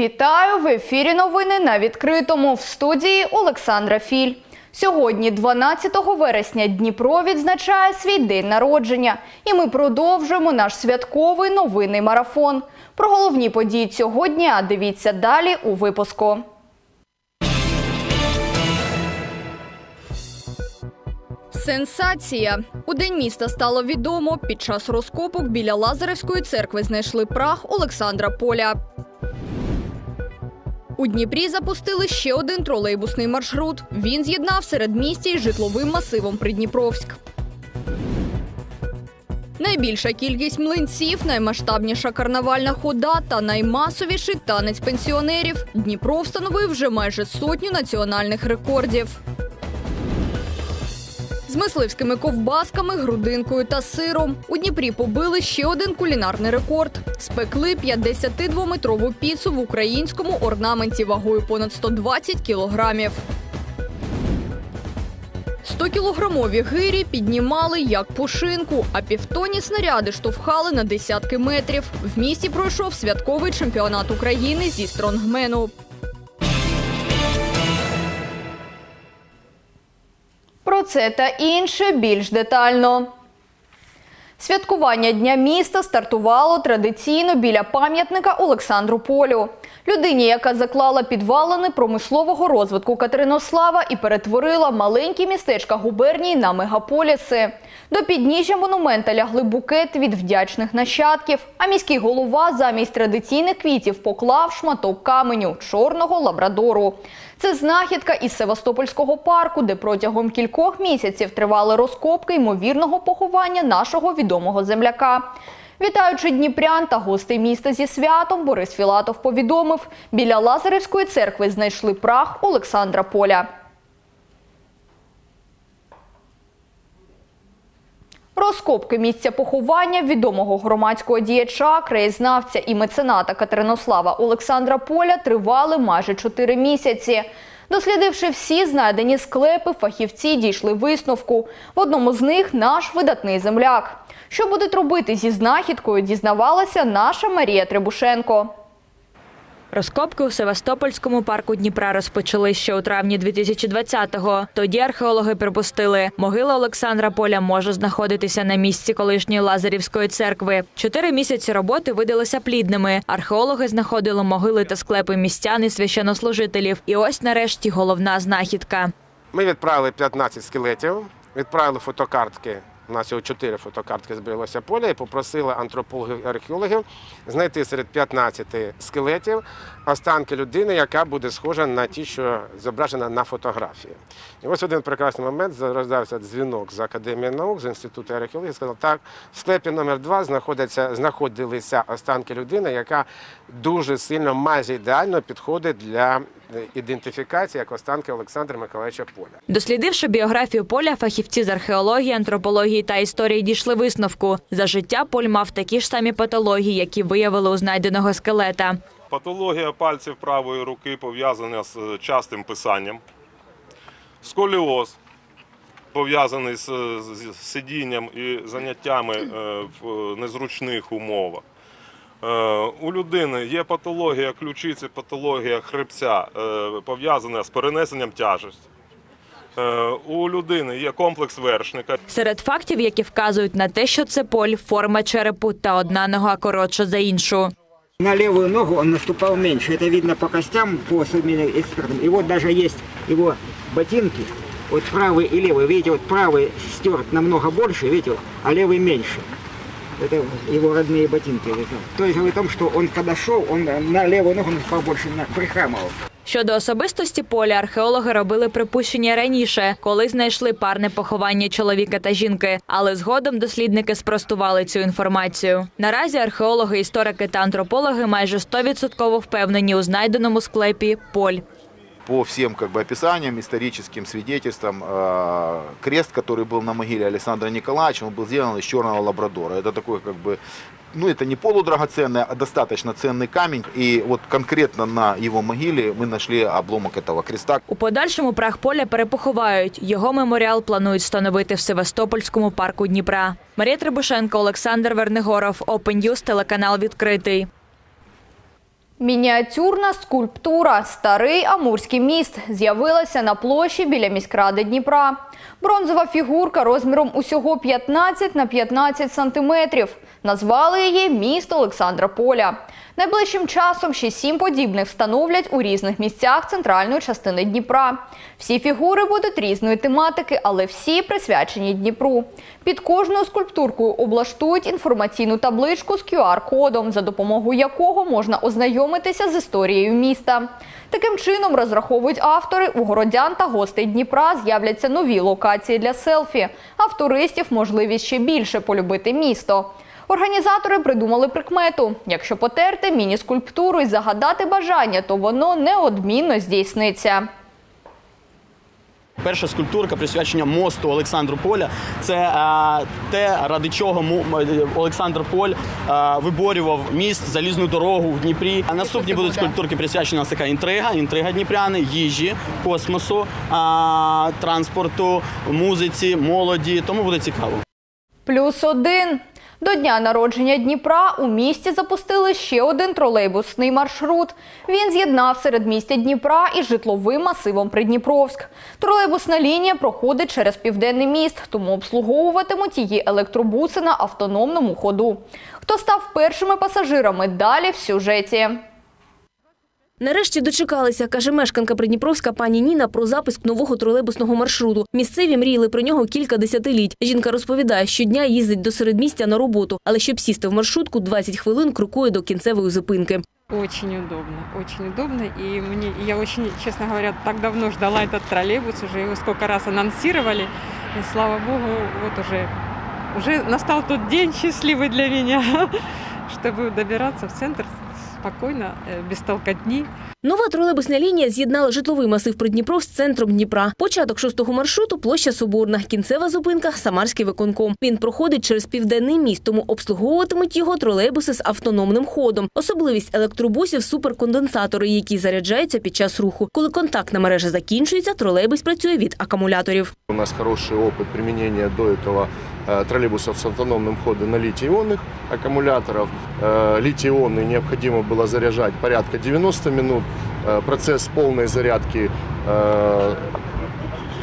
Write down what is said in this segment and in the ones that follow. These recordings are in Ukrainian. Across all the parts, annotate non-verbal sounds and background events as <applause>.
Вітаю в ефірі. Новини на відкритому в студії Олександра Філь. Сьогодні, 12 вересня, Дніпро відзначає свій день народження, і ми продовжуємо наш святковий новинний марафон. Про головні події цього дня дивіться далі у випуску. Сенсація у день міста стало відомо. Під час розкопок біля Лазаревської церкви знайшли прах Олександра Поля. У Дніпрі запустили ще один тролейбусний маршрут. Він з'єднав середмістя із житловим масивом Придніпровськ. Найбільша кількість млинців, наймасштабніша карнавальна хода та наймасовіший танець пенсіонерів. Дніпро встановив вже майже сотню національних рекордів. З мисливськими ковбасками, грудинкою та сиром у Дніпрі побили ще один кулінарний рекорд. Спекли 52-метрову піцу в українському орнаменті вагою понад 120 кілограмів. 100-кілограмові гирі піднімали як пушинку, а півтонні снаряди штовхали на десятки метрів. В місті пройшов святковий чемпіонат України зі стронгмену. Про це та інше більш детально. Святкування Дня міста стартувало традиційно біля пам'ятника Олександру Полю. Людині, яка заклала підвалини промислового розвитку Катеринослава і перетворила маленькі містечка губернії на мегаполіси. До підніжжя монумента лягли букет від вдячних нащадків, а міський голова замість традиційних квітів поклав шматок каменю чорного лабрадору. Це знахідка із Севастопольського парку, де протягом кількох місяців тривали розкопки ймовірного поховання нашого відомого земляка. Вітаючи Дніпрян та гостей міста зі святом, Борис Філатов повідомив, біля Лазаревської церкви знайшли прах Олександра Поля. Розкопки місця поховання відомого громадського діяча, краєзнавця і мецената Катеринослава Олександра Поля тривали майже чотири місяці. Дослідивши всі знайдені склепи, фахівці дійшли висновку. В одному з них наш видатний земляк. Що будуть робити зі знахідкою, дізнавалася наша Марія Требушенко. Розкопки у Севастопольському парку Дніпра розпочали ще у травні 2020-го. Тоді археологи припустили, могила Олександра Поля може знаходитися на місці колишньої Лазарівської церкви. Чотири місяці роботи видалися плідними. Археологи знаходили могили та склепи містян і священнослужителів. І ось нарешті головна знахідка. Ми відправили 15 скелетів, відправили фотокартки. У нас всього 4 фотокартки збереглося поля і попросили антропологів і археологів знайти серед 15 скелетів останки людини, яка буде схожа на ті, що зображена на фотографії. І ось один прекрасний момент роздався дзвінок з Академії наук, з Інституту археології, сказав, так, в склепі номер 2 знаходяться, знаходилися останки людини, яка дуже сильно, майже ідеально підходить для ідентифікації як останки Олександра Миколаївича Поля. Дослідивши біографію поля, фахівці з археології, антропології та історії дійшли висновку. За життя Поль мав такі ж самі патології, які виявили у знайденого скелета. Патологія пальців правої руки пов'язана з частим писанням. Сколіоз пов'язаний з сидінням і заняттями е, в незручних умовах. Е, У людини є патологія ключиці, патологія хребця, е, пов'язана з перенесенням тяжесті. Е, У людини є комплекс вершника. Серед фактів, які вказують на те, що це поль, форма черепу та одна нога коротша за іншу. На левую ногу он наступал меньше. Это видно по костям, по современным экспертам. И вот даже есть его ботинки, вот правый и левый. Видите, вот правый стерт намного больше, видите, а левый меньше. Это его родные ботинки. Это. То есть говорит о том, что он когда шел, он на левую ногу наступал больше, на, прихрамывал. Щодо особистості поля, археологи робили припущення раніше, коли знайшли парне поховання чоловіка та жінки. Але згодом дослідники спростували цю інформацію. Наразі археологи, історики та антропологи майже 100% впевнені у знайденому склепі поль. по всем как бы, описаниям, историческим свидетельствам, э, крест, который был на могиле Александра Николаевича, он был сделан из черного лабрадора. Это такой как бы ну, это не полудрагоценный, а достаточно ценный камень. И вот конкретно на его могиле мы нашли обломок этого креста. У подальшому прах поля перепоховають. Його меморіал планують встановити в Севастопольському парку Дніпра. Марія Требушенко, Олександр Вернигоров, Open News, телеканал відкритий. Мініатюрна скульптура «Старий Амурський міст» з'явилася на площі біля міськради Дніпра. Бронзова фігурка розміром усього 15 на 15 сантиметрів. Назвали її «Міст Олександра Поля». Найближчим часом ще сім подібних встановлять у різних місцях центральної частини Дніпра. Всі фігури будуть різної тематики, але всі присвячені Дніпру. Під кожною скульптуркою облаштують інформаційну табличку з QR-кодом, за допомогою якого можна ознайомитися з історією міста. Таким чином, розраховують автори, у городян та гостей Дніпра з'являться нові локації для селфі, а в туристів можливість ще більше полюбити місто. Організатори придумали прикмету: якщо потерти міні-скульптуру і загадати бажання, то воно неодмінно здійсниться. Перша скульптурка присвячення мосту Олександру Поля. Це е, те, ради чого му- Олександр Поль е, виборював міст, залізну дорогу в Дніпрі. А наступні будуть скульптурки присвячена така інтрига, інтрига Дніпряни, їжі, космосу, е, транспорту, музиці, молоді. Тому буде цікаво. Плюс один. До дня народження Дніпра у місті запустили ще один тролейбусний маршрут. Він з'єднав середмістя Дніпра із житловим масивом Придніпровськ. Тролейбусна лінія проходить через південний міст, тому обслуговуватимуть її електробуси на автономному ходу. Хто став першими пасажирами? Далі в сюжеті. Нарешті дочекалися, каже мешканка Придніпровська пані Ніна про запуск нового тролейбусного маршруту. Місцеві мріяли про нього кілька десятиліть. Жінка розповідає, щодня їздить до середмістя на роботу, але щоб сісти в маршрутку, 20 хвилин крокує до кінцевої зупинки. Очень удобно, очень удобно. И мне, и я очень, честно говоря, так давно ждала этот троллейбус, уже его сколько раз анонсировали. И слава богу, вот уже, уже настал тот день счастливый для меня, <laughs> чтобы добираться в центр спокойно, э, без толкотни. Нова тролейбусна лінія з'єднала житловий масив Придніпров з центром Дніпра. Початок шостого маршруту – площа Соборна, кінцева зупинка – Самарський виконком. Він проходить через південний міст, тому обслуговуватимуть його тролейбуси з автономним ходом. Особливість електробусів – суперконденсатори, які заряджаються під час руху. Коли контактна мережа закінчується, тролейбус працює від акумуляторів. У нас хороший опыт применения до этого э, троллейбусов с автономным ходом на литий-ионных аккумуляторов. Э, Литий-ионный необходимо было заряжать порядка 90 минут. Э, Процесс полной зарядки э,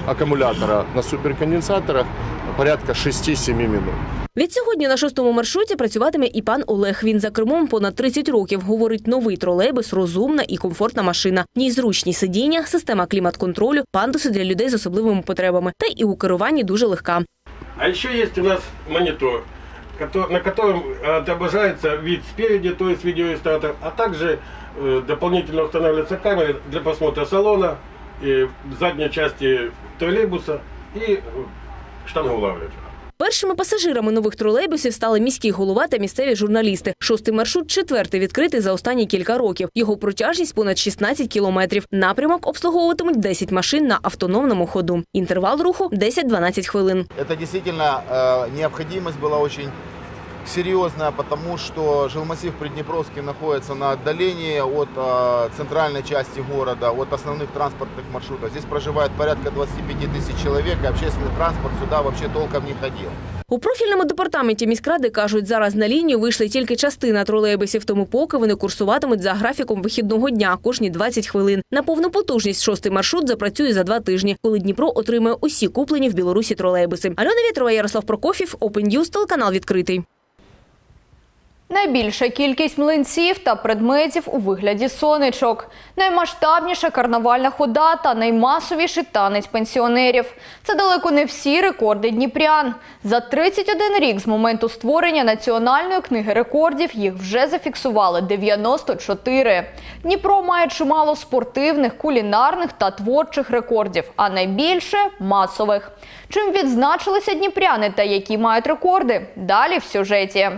аккумулятора на суперконденсаторах порядка 6-7 минут. Від сьогодні на шостому маршруті працюватиме і пан Олег. Він за кермом понад 30 років. Говорить, новий тролейбус – розумна і комфортна машина. В ній зручні сидіння, система клімат-контролю, пандуси для людей з особливими потребами. Та і у керуванні дуже легка. А еще есть у нас монитор, кото- на котором э, отображается вид спереди, то есть видеоиллюстратор, а также э, дополнительно устанавливаются камеры для просмотра салона, и задней части троллейбуса и э, штангоулавлять. Першими пасажирами нових тролейбусів стали міський голова та місцеві журналісти. Шостий маршрут четвертий відкритий за останні кілька років. Його протяжність понад 16 кілометрів. Напрямок обслуговуватимуть 10 машин на автономному ходу. Інтервал руху 10-12 хвилин. Это действительно э, необходимость была очень серьезная, потому что жилмассив Приднепровский находится на отдалении от э, центральной части города, от основных транспортных маршрутов. Здесь проживает порядка 25 тысяч человек, и общественный транспорт сюда вообще толком не ходил. У профільному департаменті міськради кажуть, зараз на лінію вийшли тільки частина тролейбусів, тому поки вони курсуватимуть за графіком вихідного дня кожні 20 хвилин. На повну потужність шостий маршрут запрацює за два тижні, коли Дніпро отримає усі куплені в Білорусі тролейбуси. Альона Вєтрова, Ярослав Прокофів, Open News, телеканал відкритий. Найбільша кількість млинців та предметів у вигляді сонечок, наймасштабніша карнавальна хода та наймасовіший танець пенсіонерів. Це далеко не всі рекорди дніпрян. За 31 рік з моменту створення національної книги рекордів їх вже зафіксували 94. Дніпро має чимало спортивних, кулінарних та творчих рекордів, а найбільше масових. Чим відзначилися дніпряни та які мають рекорди? Далі в сюжеті.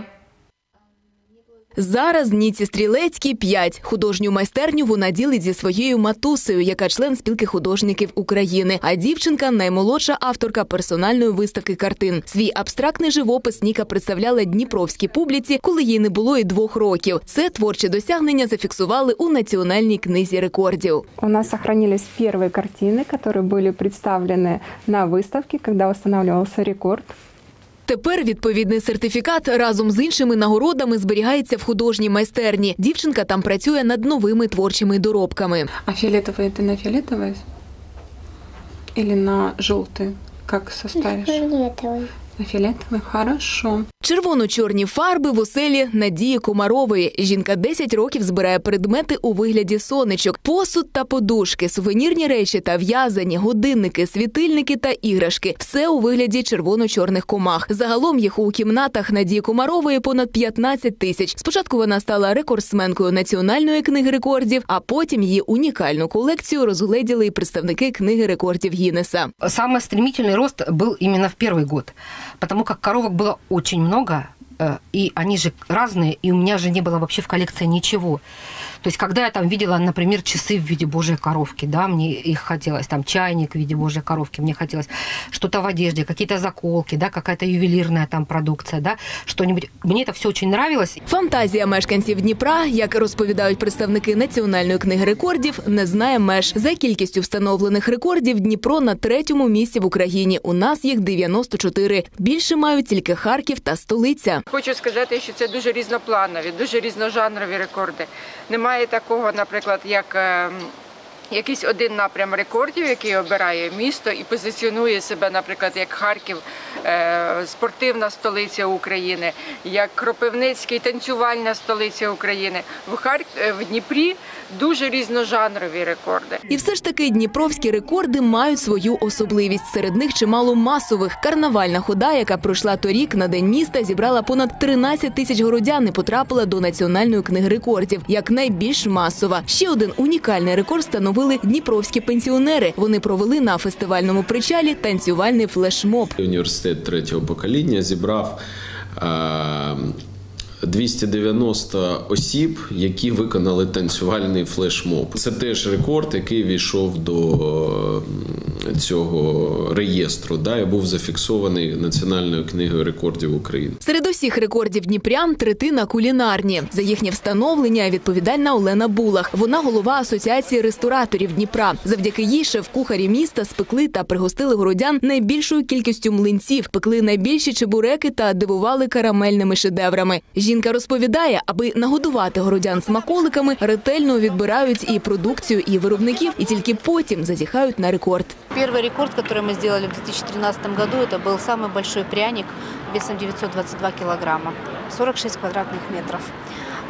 Зараз Ніці Стрілецькій 5. Художню майстерню вона ділить зі своєю матусею, яка член спілки художників України. А дівчинка наймолодша авторка персональної виставки картин. Свій абстрактний живопис Ніка представляла дніпровській публіці, коли їй не було і двох років. Це творче досягнення зафіксували у національній книзі рекордів. У нас сохранились первые картины, которые были представлены на выставке, когда устанавливался рекорд. Тепер відповідний сертифікат разом з іншими нагородами зберігається в художній майстерні. Дівчинка там працює над новими творчими доробками. А фиолетовые ты на фиолетовые? Или на желтые? Как составишь? Фиолетовый. На фиолетовые? Хорошо. Червоно-чорні фарби в оселі Надії Комарової. Жінка 10 років збирає предмети у вигляді сонечок, посуд та подушки, сувенірні речі та в'язані, годинники, світильники та іграшки. Все у вигляді червоно-чорних комах. Загалом їх у кімнатах Надії Комарової понад 15 тисяч. Спочатку вона стала рекордсменкою національної книги рекордів, а потім її унікальну колекцію розгледіли і представники книги рекордів Гіннеса. Самый стремительный рост был именно в первый год, потому как коровок было очень много, э, и они же разные, и у меня же не было вообще в коллекции ничего. То есть, когда я там видела, например, часы в виде божьей коровки, да, мне их хотелось, там чайник в виде божьей коровки, мне хотелось что-то в одежде, какие-то заколки, да, какая-то ювелирная там продукция, да, что-нибудь. Мне это все очень нравилось. Фантазія мешканців Дніпра, як розповідають представники національної книги рекордів, не знає меж. За кількістю встановлених рекордів Дніпро на третьому місці в Україні. У нас їх 94. Більше мають тільки Харків та столиця. Хочу сказати, що це дуже різнопланові, дуже різножанрові рекорди. Немає такого, наприклад, як е, якийсь один напрям рекордів, який обирає місто і позиціонує себе, наприклад, як Харків, спортивна столиця України, як Кропивницький, танцювальна столиця України. В Харк... е, в Дніпрі дуже різножанрові рекорди. І все ж таки дніпровські рекорди мають свою особливість. Серед них чимало масових. Карнавальна хода, яка пройшла торік на день міста, зібрала понад 13 тисяч городян і потрапила до національної книги рекордів як найбільш масова. Ще один унікальний рекорд встановили дніпровські пенсіонери. Вони провели на фестивальному причалі танцювальний флешмоб. Університет третього покоління зібрав е, 290 осіб, які виконали танцювальний флешмоб. Це теж рекорд, який війшов до цього реєстру. Да, і був зафіксований Національною книгою рекордів України. Серед усіх рекордів дніпрян третина кулінарні. За їхнє встановлення відповідальна Олена Булах. Вона голова асоціації рестораторів Дніпра. Завдяки їй шеф-кухарі міста спекли та пригостили городян найбільшою кількістю млинців, пекли найбільші чебуреки та дивували карамельними шедеврами. Жінка розповідає, аби нагодувати городян смаколиками, ретельно відбирають і продукцію, і виробників, і тільки потім зазіхають на рекорд. Первый рекорд, который мы сделали в 2013 году, это был самый большой пряник весом 922 килограмма, 46 квадратных метров.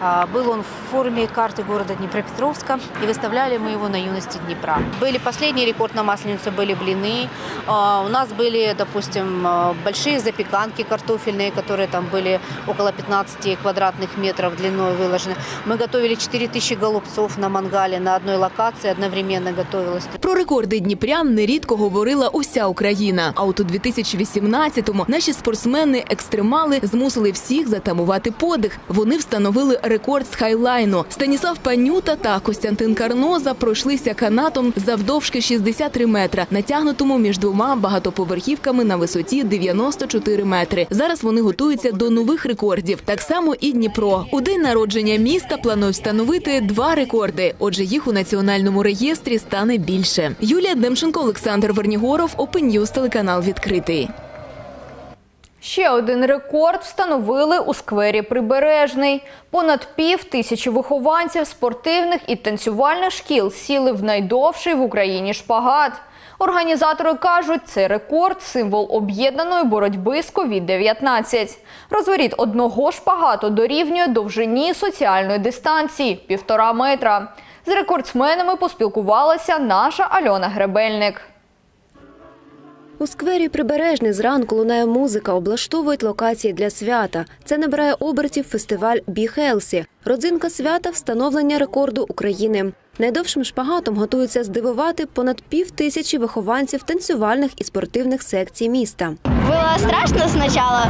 А, Был он в форме карты города Днепропетровска, и выставляли мы его на юности Днепра. Были последний рекорд на Масленицу, были блины. А, У нас были, допустим, а, большие запеканки картофельные, которые там были около 15 квадратных метров длиной выложены. Мы готовили 4000 голубцов на мангале на одной локации, одновременно готовилось. Про рекорди дніпрян нерідко говорила уся Україна. А от у 2018-му наші спортсмени-екстремали змусили всіх затамувати подих. Вони встановили рекорд з хайлайну. Станіслав Панюта та Костянтин Карноза пройшлися канатом завдовжки 63 метра, натягнутому між двома багатоповерхівками на висоті 94 метри. Зараз вони готуються до нових рекордів. Так само і Дніпро. У день народження міста планують встановити два рекорди. Отже, їх у національному реєстрі стане більше. Юлія Демченко, Олександр Вернігоров, Open телеканал відкритий. Ще один рекорд встановили у сквері Прибережний. Понад пів тисячі вихованців спортивних і танцювальних шкіл сіли в найдовший в Україні шпагат. Організатори кажуть, це рекорд – символ об'єднаної боротьби з COVID-19. Розворіт одного шпагату дорівнює довжині соціальної дистанції – півтора метра. З рекордсменами поспілкувалася наша Альона Гребельник. У сквері Прибережний зранку лунає музика, облаштовують локації для свята. Це набирає обертів фестиваль «Be Healthy». Родзинка свята – встановлення рекорду України. Найдовшим шпагатом готуються здивувати понад пів тисячі вихованців танцювальних і спортивних секцій міста. Было страшно сначала.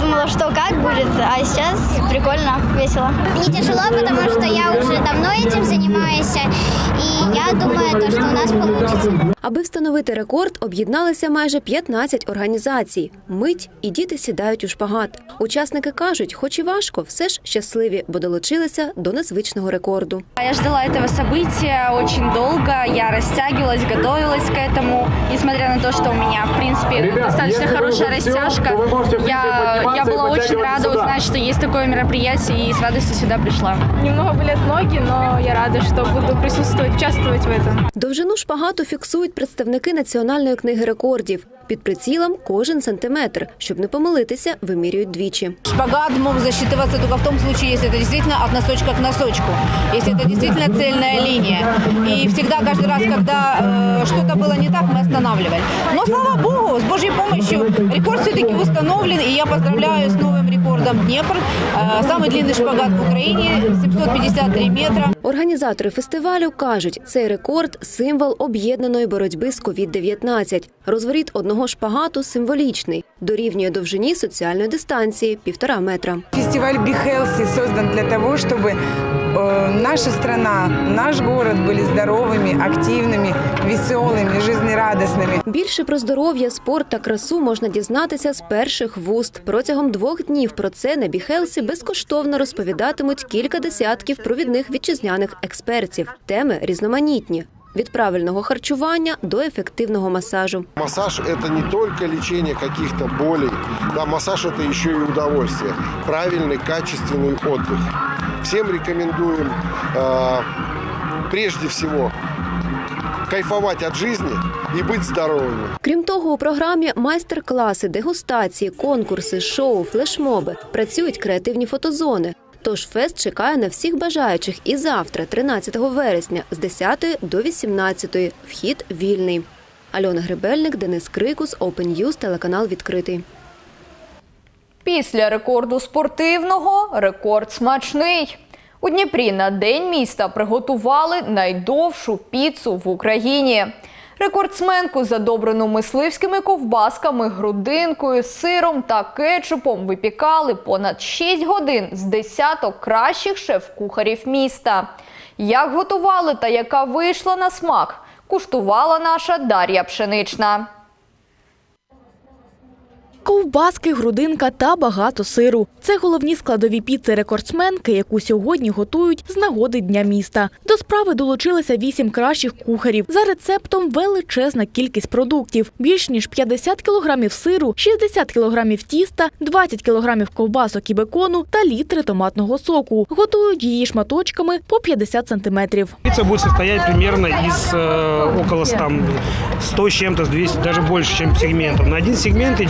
Думала, что как будет, а сейчас прикольно, весело. Не тяжело, потому что я уже давно этим занимаюсь, и я думаю, то, что у нас получится. Аби встановити рекорд, об'єдналися майже 15 організацій. Мить і діти сідають у шпагат. Учасники кажуть, хоч і важко, все ж щасливі, бо долучилися до незвичного рекорду. Я ждала этого события очень долго, я растягивалась, готовилась к этому, несмотря на то, что у меня, в принципе, достаточно хороший хорошая растяжка. Я, я была очень рада узнать, что есть такое мероприятие, и с радостью сюда пришла. Немного болят ноги, но я рада, что буду присутствовать, участвовать в этом. Довжину шпагату фіксують представники Національної книги рекордів. Під прицілом кожен сантиметр. Щоб не помилитися, вимірюють двічі. Шпагат мог засчитываться только в том случае, если это действительно от носочка к носочку, если это действительно цельная линия. И всегда, каждый раз, когда э, что-то было не так, мы останавливали. Но, слава богу, с Божьей помощью рекорд все-таки установлен, и я поздравляю с новым рекордом Днепр. Э, самый длинный шпагат в Украине, 753 метра. Організатори фестивалю кажуть, цей рекорд символ об'єднаної боротьби з COVID-19. Розворіт одного шпагату символічний, дорівнює довжині соціальної дистанції півтора метра. Фестиваль Бихелси создан для того, чтобы э, наша страна, наш город были здоровыми, активными, веселыми, жизнерадостными. Більше про здоров'я, спорт та красу можна дізнатися з перших вуст. Протягом двох днів про це на Біхелсі безкоштовно розповідатимуть кілька десятків провідних вітчизняних експертів. Теми різноманітні. Від правильного харчування до ефективного масажу. Массаж – это не только лечение каких-то болей. Да, массаж – это еще и удовольствие. Правильный, качественный отдых. Всем рекомендуем э, прежде всего кайфовать от жизни и быть здоровыми. Крім того, у програмі майстер-класи, дегустації, конкурси, шоу, флешмоби працюють креативні фотозони. Тож фест чекає на всіх бажаючих і завтра, 13 вересня, з 10 до 18. Вхід вільний. Альона Гребельник, Денис Крикус, Open News, телеканал відкритий. Після рекорду спортивного рекорд смачний. У Дніпрі на день міста приготували найдовшу піцу в Україні. Рекордсменку, задобрену мисливськими ковбасками, грудинкою, сиром та кетчупом, випікали понад 6 годин з десяток кращих шеф-кухарів міста. Як готували та яка вийшла на смак, куштувала наша Дар'я Пшенична. Ковбаски, грудинка та багато сиру. Це головні складові піци рекордсменки, яку сьогодні готують з нагоди Дня міста. До справи долучилися вісім кращих кухарів. За рецептом величезна кількість продуктів. Більш ніж 50 кілограмів сиру, 60 кілограмів тіста, 20 кілограмів ковбасок і бекону та літри томатного соку. Готують її шматочками по 50 сантиметрів. Пицца будет состоять примерно из э, около 100, 100 с чем-то, 200, даже больше, чем сегментов. На один сегмент а,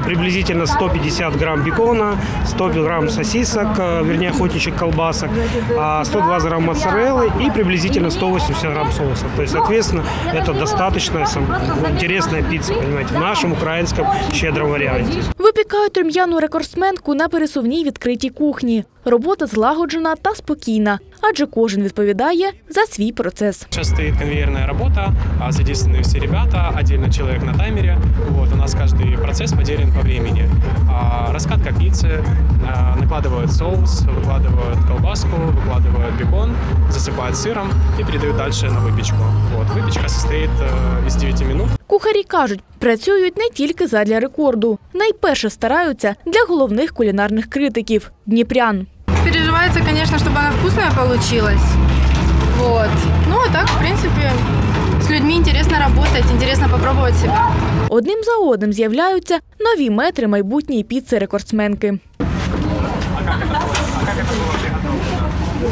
приблизительно 150 грамм бекона, 100 грамм сосисок, э, вернее охотничьих колбасок, а, 120 грамм моцареллы и приблизительно 180 грамм соуса. То есть, соответственно, это достаточно сам- интересная пицца, понимаете, в нашем украинском щедром варианте. Випікають рум'яну рекордсменку на пересувній відкритій кухні. Робота злагоджена та спокійна, адже кожен відповідає за свій процес. Сейчас стоит конвейерная работа, а, задействованы все ребята, отдельно человек на таймере. Вот, у нас каждый процесс поделен по времени. А, раскатка пиццы, а, накладывают соус, выкладывают колбаску, выкладывают бекон, засыпают сыром и передают дальше на выпечку. Вот, выпечка состоит э, из 9 минут. Кухарі кажуть, працюють не тільки задля рекорду. Найперше стараються для головних кулінарних критиків дніпрян. Переживается, конечно, чтобы она вкусная получилась. Вот. Ну, а так, в принципе, с людьми интересно работать, интересно попробовать себя. Одним за одним з'являються нові метри майбутньої піци рекордсменки.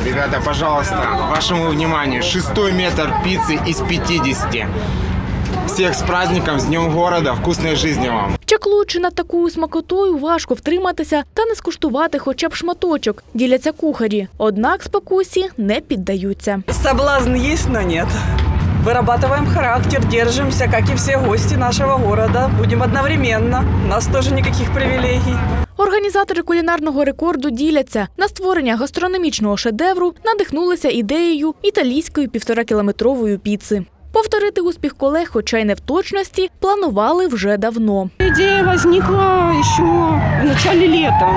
Ребята, пожалуйста, вашему вниманию, шестой метр пиццы из 50. Всех с праздником, с Днем города, вкусной жизни вам! Чаклуючи над такою смакотою, важко втриматися та не скуштувати хоча б шматочок, діляться кухарі. Однак спокусі не піддаються. Соблазн есть, но нет. Вырабатываем характер, держимся, как и все гости нашего города. Будем одновременно. У нас тоже никаких привилегий. Організатори кулінарного рекорду діляться. На створення гастрономічного шедевру надихнулися ідеєю італійської півторакілометрової піци. Повторити успіх колег, хоча й не в точності, планували вже давно. Идея возникла еще в начале лета.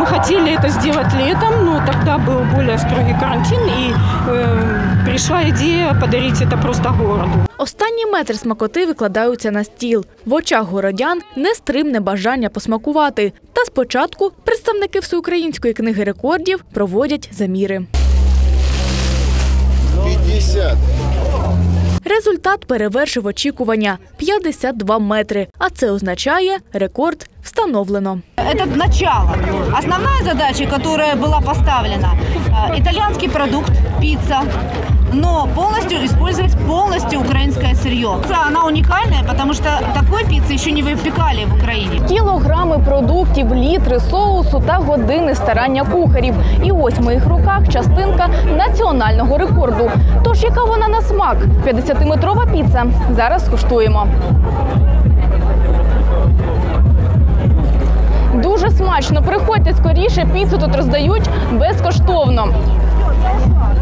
Мы хотели это сделать летом, но тогда был более строгий карантин, и э, пришла идея подарить это просто городу. Останні метри смакоти викладаються на стіл. В очах городян нестримне бажання посмакувати. Та спочатку представники всеукраїнської книги рекордів проводять заміри. 50. Результат перевершив очікування 52 метри. А це означає рекорд встановлено. Это начало. Основная задача, которая была поставлена, э, итальянский продукт, пицца, но полностью использовать полностью украинское сырье. Она уникальная, потому что такой пиццы еще не выпекали в Украине. Кілограми продуктів, літри соусу та години старання кухарів. І ось в моїх руках частинка національного рекорду. Тож яка вона на смак? 50-метрова піца. Зараз скуштуємо. Дуже смачно. Приходьте скоріше, піцу тут роздають безкоштовно.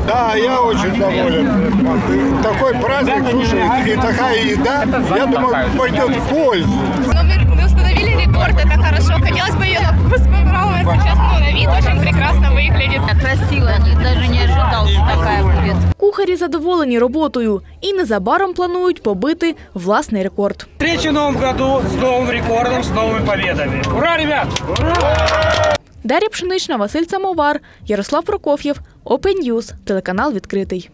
Да, я очень доволен. Такой праздник, слушай, и такая еда, я думаю, пойдет в пользу. Но мы, мы установили рекорд, это хорошо. Хотелось бы ее на вкус попробовать. Сейчас ну, на вид очень прекрасно выглядит. Красиво, даже не ожидал, что такая будет. Кухарі задоволені роботою і незабаром планують побити власний рекорд. Встречи в новом году с новым рекордом, с новыми победами. Ура, ребят! Дар'я Пшенична, Василь Самовар, Ярослав Прокоф'єв, News, телеканал відкритий.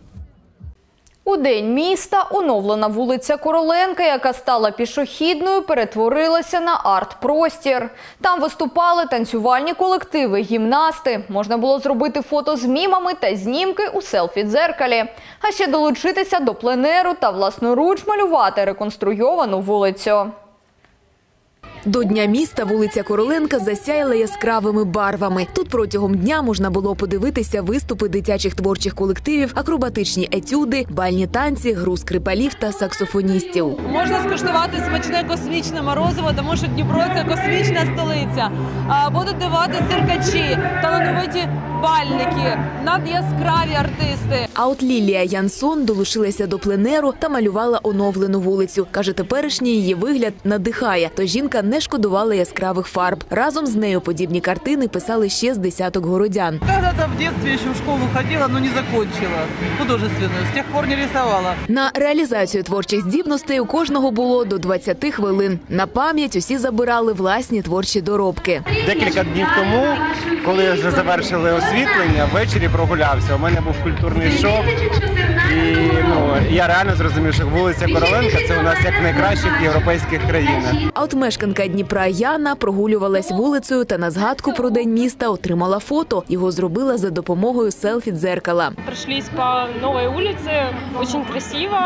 У день міста оновлена вулиця Короленка, яка стала пішохідною, перетворилася на арт-простір. Там виступали танцювальні колективи, гімнасти. Можна було зробити фото з мімами та знімки у селфі-дзеркалі. А ще долучитися до пленеру та власноруч малювати реконструйовану вулицю. До Дня міста вулиця Короленка засяяла яскравими барвами. Тут протягом дня можна було подивитися виступи дитячих творчих колективів, акробатичні етюди, бальні танці, гру скрипалів та саксофоністів. Можна скуштувати смачне космічне морозиво, тому що Дніпро це космічна столиця. Будуть давати циркачі, талановиті бальники, надяскраві артисти. А от Лілія Янсон долучилася до пленеру та малювала оновлену вулицю. Каже, теперішній її вигляд надихає. То жінка не шкодувала яскравих фарб. Разом з нею подібні картини писали ще з десяток городян. Когда-то в детстве еще в школу ходила, но не закончила художественную. С тех пор не рисовала. На реалізацію творчих здібностей у кожного було до 20 хвилин. На пам'ять усі забирали власні творчі доробки. Декілька днів тому, коли вже завершили освітлення, ввечері прогулявся. У мене був культурний шок. І ну, я реально зрозумів, що вулиця Короленка це у нас як в найкращих європейських країнах. А от мешканка Дніпра Яна прогулювалась вулицею та на згадку про день міста отримала фото. Його зробила за допомогою селфі-дзеркала. Прошлись по новій улице, дуже красиво.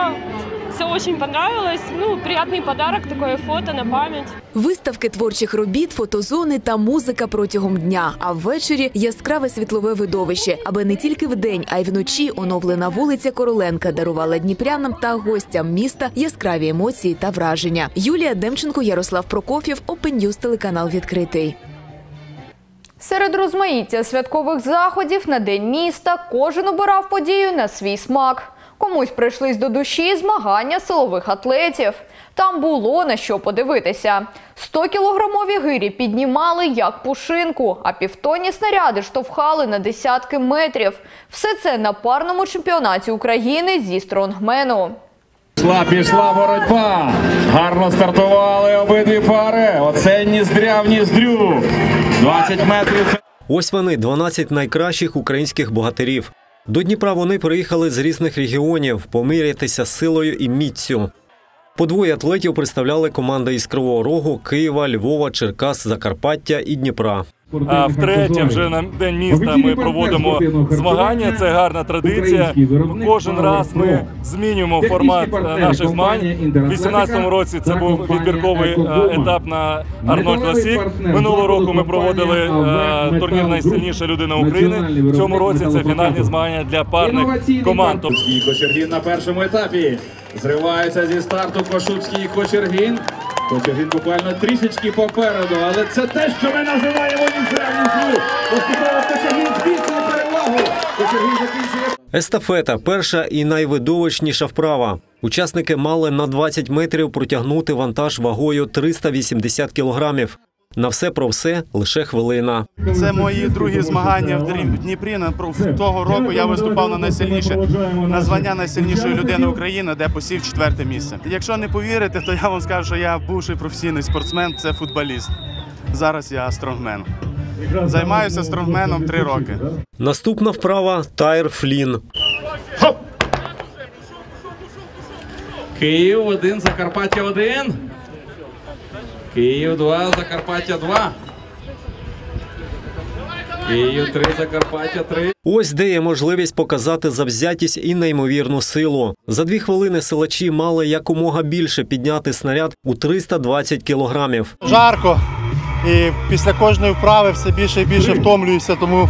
Все очень понравилось. Ну, приятный подарок, такое фото на память. Виставки творчих робіт, фотозони та музика протягом дня. А ввечері яскраве світлове видовище. Аби не тільки вдень, а й вночі оновлена вулиця Короленка дарувала дніпрянам та гостям міста яскраві емоції та враження. Юлія Демченко, Ярослав Прокоф'єв, Open News, телеканал відкритий. Серед розмаїття святкових заходів на День міста кожен обирав подію на свій смак. Комусь прийшлись до душі змагання силових атлетів. Там було на що подивитися. 100-кілограмові гирі піднімали як пушинку, а півтонні снаряди штовхали на десятки метрів. Все це на парному чемпіонаті України зі стронгмену. Пішла, пішла боротьба. Гарно стартували обидві пари. Оце ніздря в ніздрю. 20 метрів. Ось вони 12 найкращих українських богатирів. До Дніпра вони приїхали з різних регіонів помірятися силою і міцю. По двоє атлетів представляли команди із Кривого Рогу, Києва, Львова, Черкас, Закарпаття і Дніпра. А втретє, вже на день міста ми проводимо змагання. Це гарна традиція. Кожен раз ми змінюємо формат е, наших змагань. У 2018 році це був відбірковий е, етап на Арнольд Класік. Минулого року ми проводили е, турнір найсильніша людина України. В цьому році це фінальні змагання для парних команд. Кочергін на першому етапі. Зривається зі старту Кошубський Кочергін. Кочергін буквально трішечки попереду, але це те, що ми називаємо ніздрявністю. Поступово Кочергін збільшує перевагу. Кочергін закінчує Естафета перша і найвидовищніша вправа. Учасники мали на 20 метрів протягнути вантаж вагою 380 кілограмів. На все про все лише хвилина. Це мої другі змагання в Дніпрі. На- Того року я виступав на найсильніше на звання найсильнішої людини України, де посів четверте місце. Якщо не повірите, то я вам скажу, що я бувший професійний спортсмен, це футболіст. Зараз я стронгмен. Займаюся стронгменом три роки. Наступна вправа тайр флін. Київ 1, Закарпаття 1. Київ 2, Закарпаття 2. Київ 3, Закарпаття 3. Ось де є можливість показати завзятість і неймовірну силу. За дві хвилини силачі мали якомога більше підняти снаряд у 320 кілограмів. Жарко. І після кожної вправи все більше і більше втомлююся, тому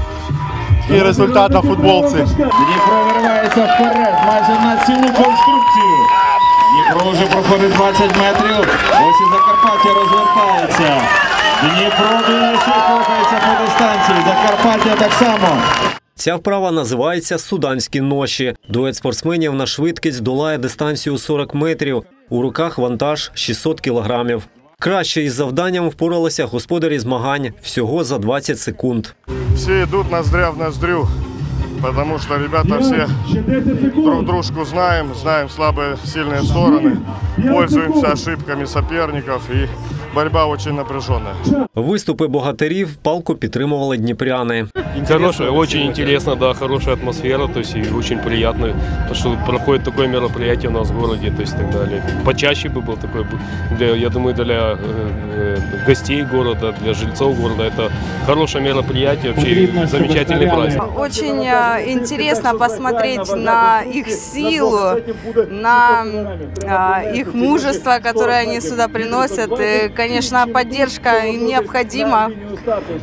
такий результат на футболці. Дніпро виривається вперед майже на цілу конструкцію. Дніпро вже проходить 20 метрів. Ось і Закарпаття розвертається. Дніпро дивиться, рухається по дистанції. Закарпаття так само. Ця вправа називається суданські ноші. Дует спортсменів на швидкість долає дистанцію 40 метрів. У руках вантаж 600 кілограмів. Краще із завданням впоралися господарі змагань всього за 20 секунд. Все идут ноздря в ноздрю, потому что ребята все друг дружку знаем, знаем слабые, сильные стороны, пользуемся ошибками соперников и борьба очень напряженная. Виступи богатирів палку підтримували дніпряни. Хорошая, очень интересно, да, хорошая атмосфера, то есть и очень приятно, то, что проходит такое мероприятие у нас в городе, то есть и так далее. Почаще бы был такой, для, я думаю, для э, э, гостей города, для жильцов города, это хорошее мероприятие, вообще замечательный праздник. Очень э, интересно посмотреть на их силу, на э, их мужество, которое они сюда приносят. И, конечно, поддержка им необходима.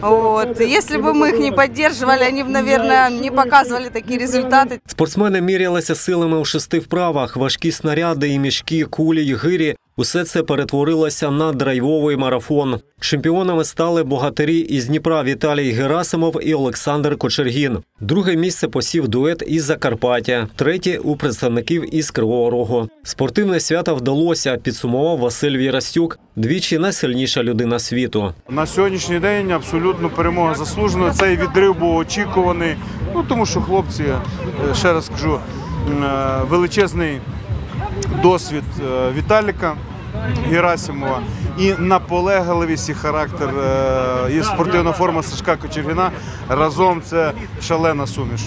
Вот. Если бы мы их не поддерживали, они бы, наверное, не показывали такие результаты. Спортсмени мірялися силами у шести вправах. Важкі снаряди і мішки, кулі й гирі. Усе це перетворилося на драйвовий марафон. Чемпіонами стали богатирі із Дніпра Віталій Герасимов і Олександр Кочергін. Друге місце посів дует із Закарпаття, третє у представників із Кривого Рогу. Спортивне свято вдалося, підсумував Василь Вірастюк, двічі найсильніша людина світу. На сьогоднішній день абсолютно перемога заслужена. Цей відрив був очікуваний. Ну тому що хлопці, е, ще раз скажу, м, е, величезний досвід е, Віталіка Герасимова і наполегливість і характер е, і спортивна форма Сашка Кочергіна. Разом це шалена суміш.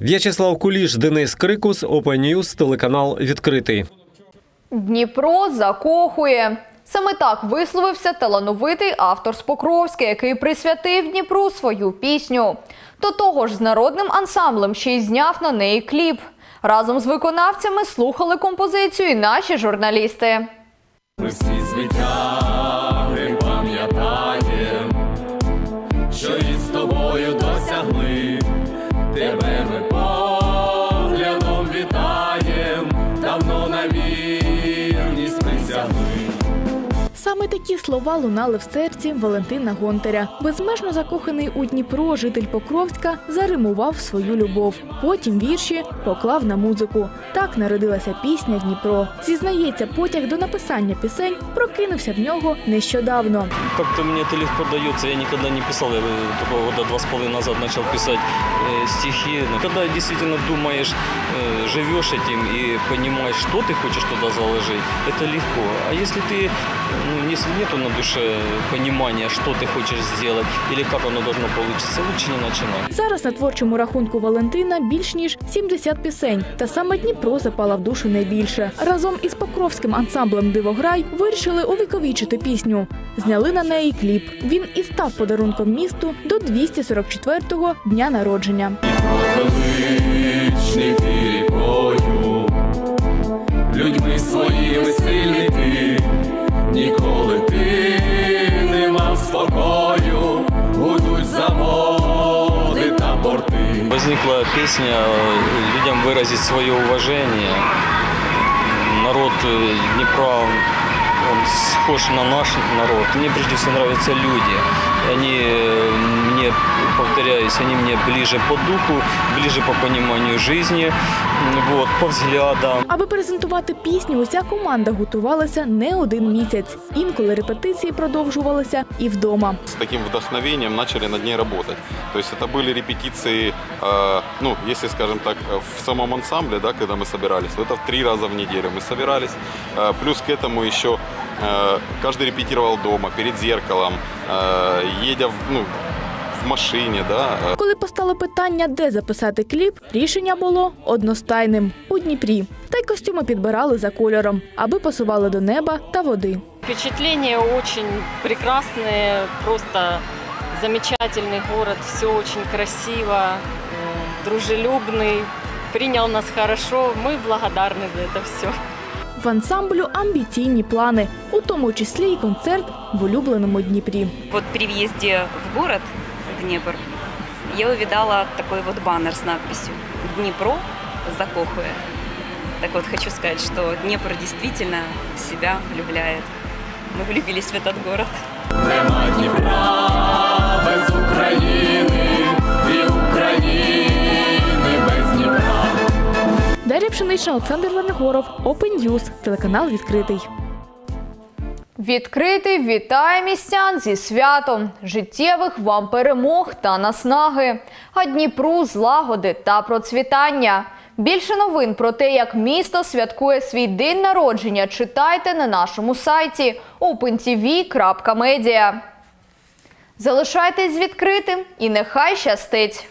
В'ячеслав Куліш, Денис Крикус, Open News, телеканал відкритий. Дніпро закохує. Саме так висловився талановитий автор з Покровська, який присвятив Дніпру свою пісню. До того ж, з народним ансамблем ще й зняв на неї кліп. Разом з виконавцями слухали композицію і наші журналісти. Ми всі звитяги такі слова лунали в серці Валентина Гонтаря. Безмежно закоханий у Дніпро житель Покровська заримував свою любов. Потім вірші поклав на музику. Так народилася пісня Дніпро. Зізнається, потяг до написання пісень прокинувся в нього нещодавно. Как-то мне это легко дается. Я никогда не писал. Я э, только года два с половиной назад начал писать э, стихи. Но Когда действительно думаешь, э, живешь этим и понимаешь, что ты хочешь туда заложить, это легко. А если ты, ну, если нету на душе понимания, что ты хочешь сделать или как оно должно получиться, лучше не начинать. Зараз на творчому рахунку Валентина більш ніж 70 пісень. Та саме Дніпро запала в душу найбільше. Разом із покровським ансамблем Дивограй вирішили увіковічити пісню. Зняли на неї кліп. Він і став подарунком місту до 244-го дня народження. Людьми своїми сильний ти, ніколи ти не мав спокою, гудуть заводи та борти. Возникла песня э, людям выразить свое уважение. Народ э, Днепра, он схож на наш народ. Мне прежде всего нравятся люди. Они э, мне, повторяюсь, они мне ближе по духу, ближе по пониманию жизни, вот, по взглядам. Аби презентувати пісню, уся команда готувалася не один місяць. Інколи репетиції продовжувалися і вдома. с таким вдохновением начали над ней работать. То есть это были репетиции, э, ну, если, скажем так, э, в самом ансамбле, да, когда мы собирались, то это в три раза в неделю мы собирались. Э, плюс к этому еще э, каждый репетировал дома, перед зеркалом, э, едя в, ну, в машине, да, э, Коли постало питання, де записати кліп, рішення було одностайним у Дніпрі. Та й костюми підбирали за кольором, аби пасували до неба та води. Впечатления очень прекрасные, просто замечательный город, все очень красиво, э, дружелюбный, принял нас хорошо, мы благодарны за это все. В ансамблю амбіційні плани, у тому числі й концерт в улюбленому Дніпрі. Вот при въезде в город Днепр я увидала такой вот баннер с надписью «Днепро закохує». Так вот, хочу сказать, что Днепр действительно себя влюбляет. Мы влюбились в этот город. Нема Дніпра без України і України без Дніпра. Дар'я Пшенична, Олександр Ленегоров, Open News, телеканал відкритий. Відкритий вітає містян зі святом, життєвих вам перемог та наснаги, а Дніпру злагоди та процвітання. Більше новин про те, як місто святкує свій день народження, читайте на нашому сайті opentv.media. Залишайтесь відкритим і нехай щастить!